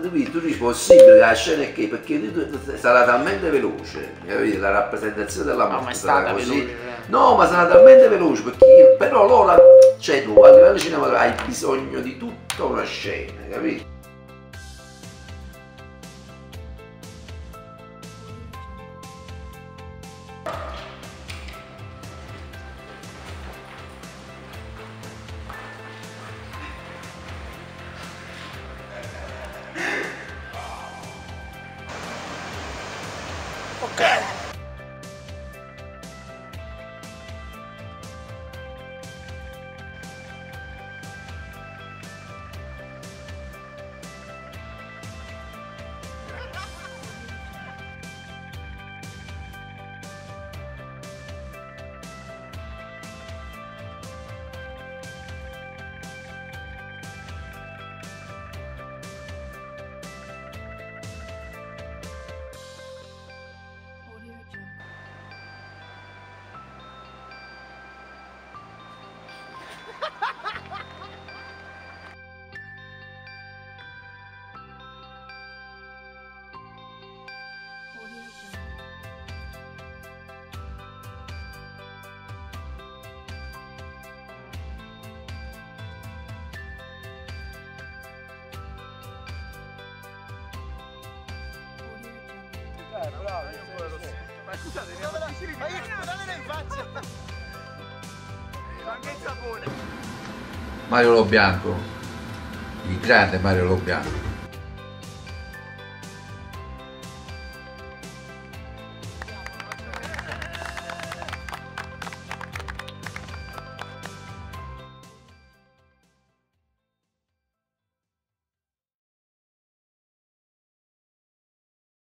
Tu dici possibile la scena è che perché sarà talmente veloce, capite? La rappresentazione della morte No, ma è sarà stata così. veloce. eh. No, ma sarà talmente veloce perché però loro, cioè tu a livello cinematografico hai bisogno di tutta una scena, capito? cara. Eh, bravo, io pure. Ma scusate, ne ho vicini Ma io guardate in faccia! Ma anche il sapone! Mario Lo Bianco, il grande Mario Lo Bianco.